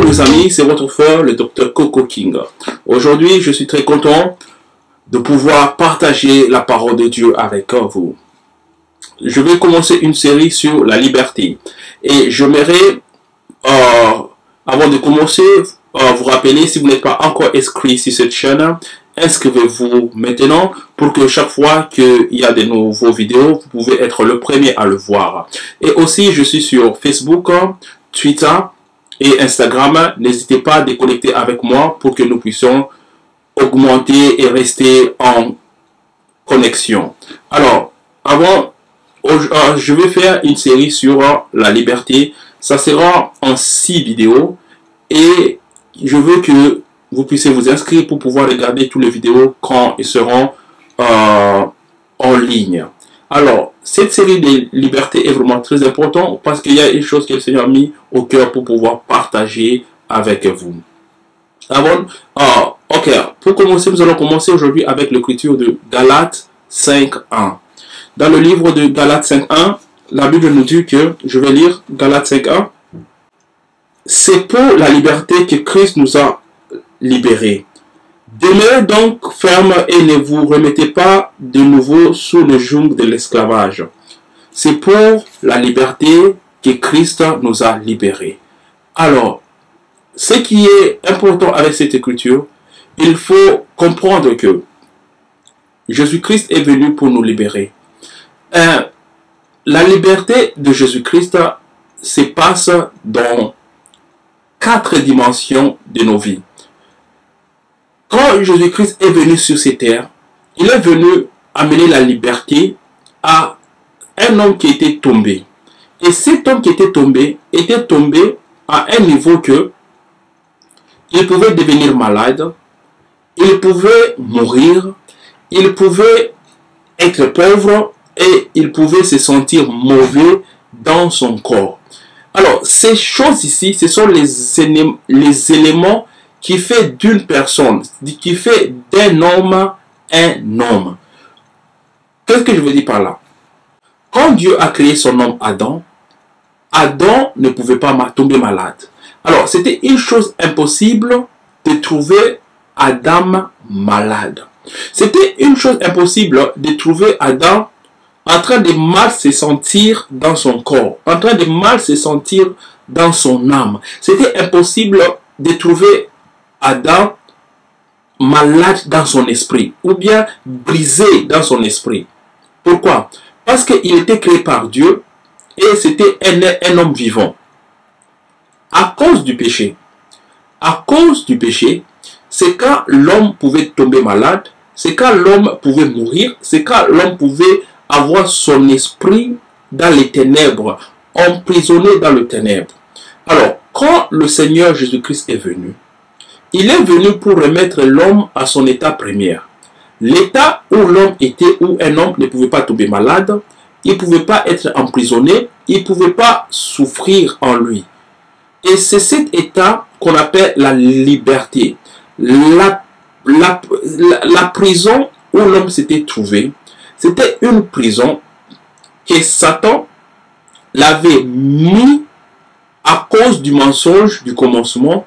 Bonjour les amis, c'est votre frère le docteur Coco King. Aujourd'hui, je suis très content de pouvoir partager la parole de Dieu avec vous. Je vais commencer une série sur la liberté. Et j'aimerais, euh, avant de commencer, euh, vous rappeler, si vous n'êtes pas encore inscrit sur cette chaîne, inscrivez-vous maintenant pour que chaque fois qu'il y a de nouveaux vidéos, vous pouvez être le premier à le voir. Et aussi, je suis sur Facebook, Twitter et Instagram. N'hésitez pas à déconnecter avec moi pour que nous puissions augmenter et rester en connexion. Alors, avant, euh, je vais faire une série sur la liberté. Ça sera en six vidéos et je veux que vous puissiez vous inscrire pour pouvoir regarder toutes les vidéos quand ils seront euh, en ligne. Alors, cette série de liberté est vraiment très importante parce qu'il y a une chose que le Seigneur a mis au cœur pour pouvoir partager avec vous. Avant, ah, ok, pour commencer, nous allons commencer aujourd'hui avec l'écriture de Galates 5.1. Dans le livre de Galates 5.1, la Bible nous dit que, je vais lire Galates 5.1, c'est pour la liberté que Christ nous a libérés. Demeurez donc ferme et ne vous remettez pas de nouveau sous le joug de l'esclavage. C'est pour la liberté que Christ nous a libérés. Alors, ce qui est important avec cette écriture, il faut comprendre que Jésus-Christ est venu pour nous libérer. Euh, la liberté de Jésus-Christ se passe dans quatre dimensions de nos vies. Quand Jésus-Christ est venu sur ces terres, il est venu amener la liberté à un homme qui était tombé. Et cet homme qui était tombé était tombé à un niveau que il pouvait devenir malade, il pouvait mourir, il pouvait être pauvre et il pouvait se sentir mauvais dans son corps. Alors, ces choses ici, ce sont les, les éléments qui fait d'une personne, qui fait d'un homme un homme. Qu'est-ce que je veux dire par là? Quand Dieu a créé son homme Adam, Adam ne pouvait pas tomber malade. Alors, c'était une chose impossible de trouver Adam malade. C'était une chose impossible de trouver Adam en train de mal se sentir dans son corps, en train de mal se sentir dans son âme. C'était impossible de trouver Adam malade dans son esprit ou bien brisé dans son esprit. Pourquoi? Parce qu'il était créé par Dieu et c'était un, homme vivant. À cause du péché, à cause du péché, c'est quand l'homme pouvait tomber malade, c'est quand l'homme pouvait mourir, c'est quand l'homme pouvait avoir son esprit dans les ténèbres, emprisonné dans le ténèbre. Alors, quand le Seigneur Jésus-Christ est venu, il est venu pour remettre l'homme à son état premier. L'état où l'homme était, où un homme ne pouvait pas tomber malade, il ne pouvait pas être emprisonné, il ne pouvait pas souffrir en lui. Et c'est cet état qu'on appelle la liberté. La, la, la prison où l'homme s'était trouvé, c'était une prison que Satan l'avait mis à cause du mensonge du commencement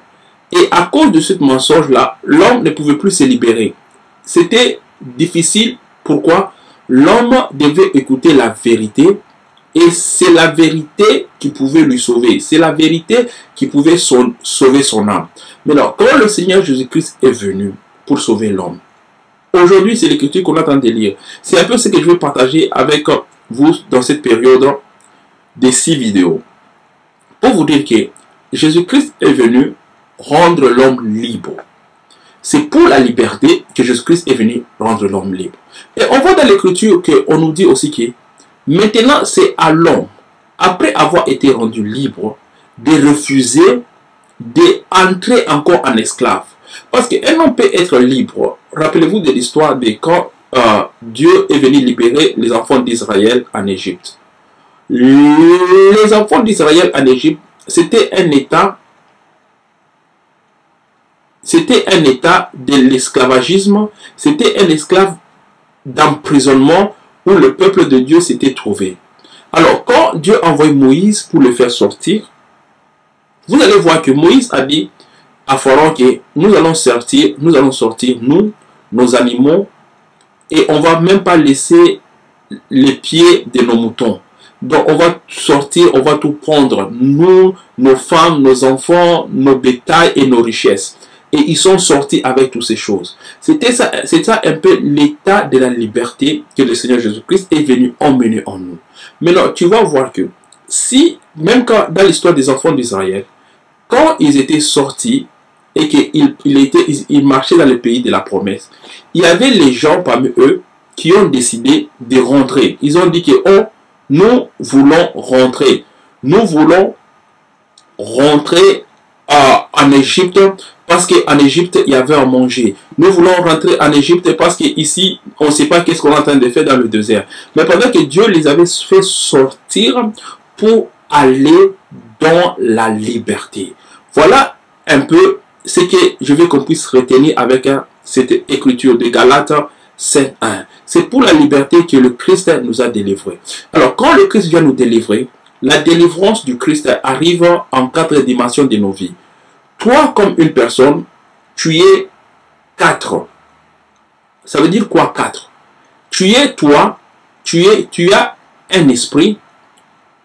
et à cause de ce mensonge-là, l'homme ne pouvait plus se libérer. C'était difficile. Pourquoi? L'homme devait écouter la vérité et c'est la vérité qui pouvait lui sauver. C'est la vérité qui pouvait sauver son âme. Mais alors, quand le Seigneur Jésus-Christ est venu pour sauver l'homme, aujourd'hui, c'est l'écriture qu'on attend de lire. C'est un peu ce que je veux partager avec vous dans cette période des six vidéos. Pour vous dire que Jésus-Christ est venu rendre l'homme libre. C'est pour la liberté que Jésus-Christ est venu rendre l'homme libre. Et on voit dans l'écriture qu'on nous dit aussi que maintenant c'est à l'homme, après avoir été rendu libre, de refuser d'entrer encore en esclave. Parce qu'un homme peut être libre. Rappelez-vous de l'histoire de quand euh, Dieu est venu libérer les enfants d'Israël en Égypte. Les enfants d'Israël en Égypte, c'était un état c'était un état de l'esclavagisme, c'était un esclave d'emprisonnement où le peuple de Dieu s'était trouvé. Alors, quand Dieu envoie Moïse pour le faire sortir, vous allez voir que Moïse a dit à Pharaon que nous allons sortir, nous allons sortir, nous, nos animaux, et on va même pas laisser les pieds de nos moutons. Donc on va sortir, on va tout prendre, nous, nos femmes, nos enfants, nos bétails et nos richesses. Et ils sont sortis avec toutes ces choses. C'était ça, c'est ça un peu l'état de la liberté que le Seigneur Jésus-Christ est venu emmener en nous. Maintenant, tu vas voir que si, même quand, dans l'histoire des enfants d'Israël, quand ils étaient sortis et qu'ils il ils marchaient dans le pays de la promesse, il y avait les gens parmi eux qui ont décidé de rentrer. Ils ont dit que oh, nous voulons rentrer. Nous voulons rentrer en Égypte parce qu'en Égypte, il y avait à manger. Nous voulons rentrer en Égypte parce qu'ici, on ne sait pas qu'est-ce qu'on est en train de faire dans le désert. Mais pendant que Dieu les avait fait sortir pour aller dans la liberté. Voilà un peu ce que je veux qu'on puisse retenir avec cette écriture de Galates 7.1. C'est pour la liberté que le Christ nous a délivrés. Alors, quand le Christ vient nous délivrer, la délivrance du Christ arrive en quatre dimensions de nos vies. Toi, comme une personne, tu es quatre. Ça veut dire quoi quatre? Tu es toi, tu, es, tu as un esprit,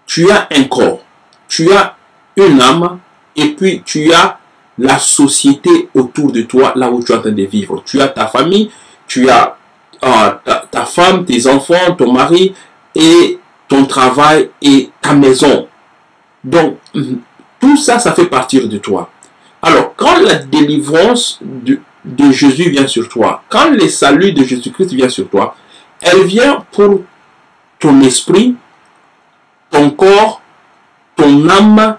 tu as un corps, tu as une âme, et puis tu as la société autour de toi, là où tu es en train de vivre. Tu as ta famille, tu as euh, ta, femme, tes enfants, ton mari, et ton travail et ta maison. Donc, tout ça, ça fait partir de toi. Alors, quand la délivrance de, Jésus vient sur toi, quand le salut de Jésus-Christ vient sur toi, elle vient pour ton esprit, ton corps, ton âme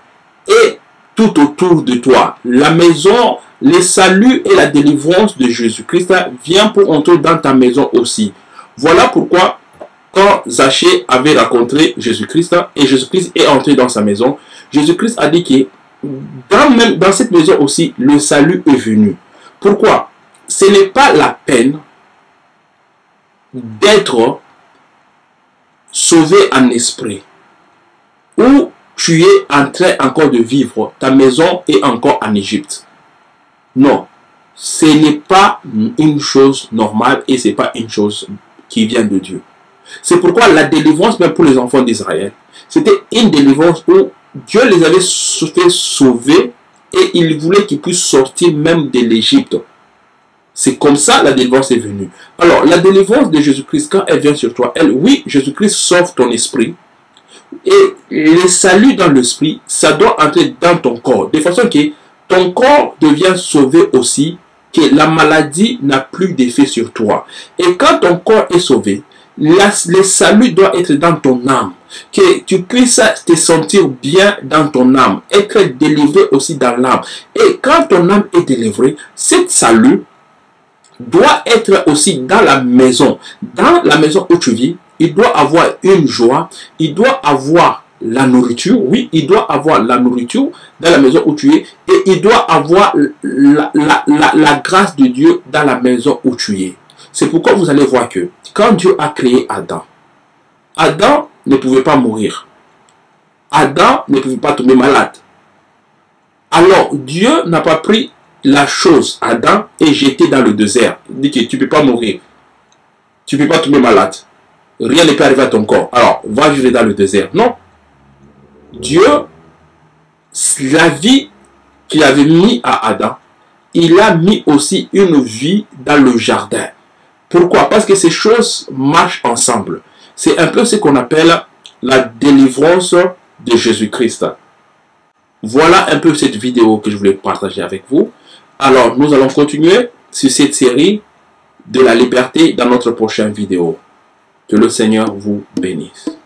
et tout autour de toi. La maison, le salut et la délivrance de Jésus-Christ vient pour entrer dans ta maison aussi. Voilà pourquoi quand Zachée avait rencontré Jésus-Christ et Jésus-Christ est entré dans sa maison, Jésus-Christ a dit que dans, même, dans cette maison aussi, le salut est venu. Pourquoi? Ce n'est pas la peine d'être sauvé en esprit ou tu es en train encore de vivre, ta maison est encore en Égypte. Non, ce n'est pas une chose normale et ce n'est pas une chose qui vient de Dieu. C'est pourquoi la délivrance, même pour les enfants d'Israël, c'était une délivrance où Dieu les avait fait sauver et il voulait qu'ils puissent sortir même de l'Égypte. C'est comme ça la délivrance est venue. Alors, la délivrance de Jésus-Christ, quand elle vient sur toi, elle, oui, Jésus-Christ sauve ton esprit, et le salut dans l'esprit, ça doit entrer dans ton corps. De façon que ton corps devient sauvé aussi, que la maladie n'a plus d'effet sur toi. Et quand ton corps est sauvé, le salut doit être dans ton âme. Que tu puisses te sentir bien dans ton âme. Être délivré aussi dans l'âme. Et quand ton âme est délivrée, cette salut doit être aussi dans la maison. Dans la maison où tu vis, il doit avoir une joie, il doit avoir la nourriture, oui, il doit avoir la nourriture dans la maison où tu es, et il doit avoir la, grâce de Dieu dans la maison où tu es. C'est pourquoi vous allez voir que quand Dieu a créé Adam, Adam ne pouvait pas mourir. Adam ne pouvait pas tomber malade. Alors Dieu n'a pas pris la chose, Adam, et jeté dans le désert. Il dit que tu ne peux pas mourir. Tu ne peux pas tomber malade rien ne peut arriver à ton corps. Alors, va vivre dans le désert. Non. Dieu, la vie qu'il avait mis à Adam, il a mis aussi une vie dans le jardin. Pourquoi? Parce que ces choses marchent ensemble. C'est un peu ce qu'on appelle la délivrance de Jésus-Christ. Voilà un peu cette vidéo que je voulais partager avec vous. Alors, nous allons continuer sur cette série de la liberté dans notre prochaine vidéo. Que le Seigneur vous bénisse.